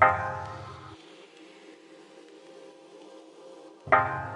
Thank you.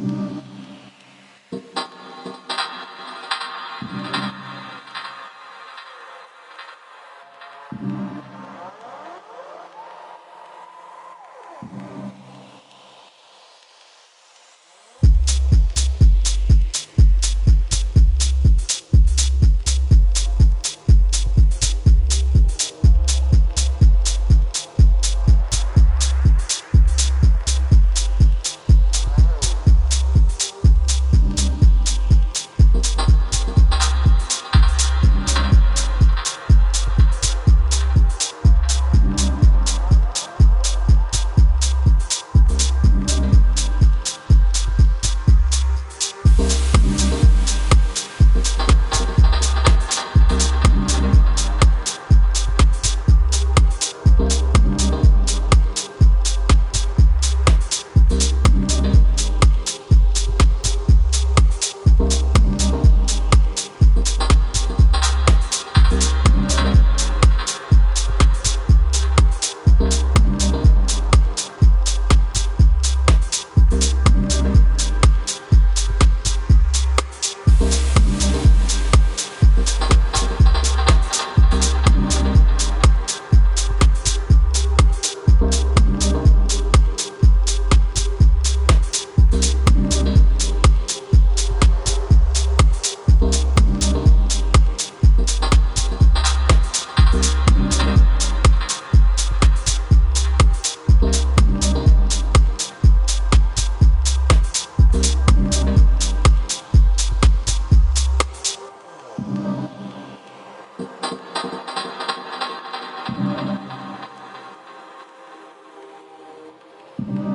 Amen. Mm-hmm.